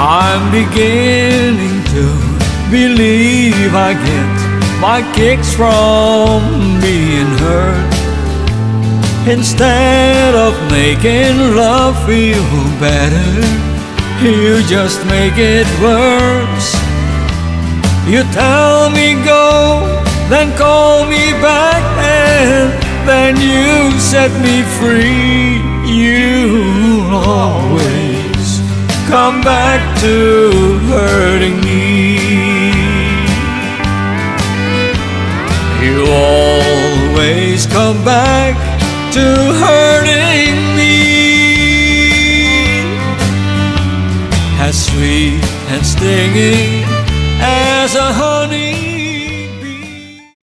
I'm beginning to believe I get my kicks from being hurt. Instead of making love feel better, you just make it worse. You tell me go, then call me back, and then you set me free. You come back to hurting me. You always come back to hurting me. As sweet and stinging as a honey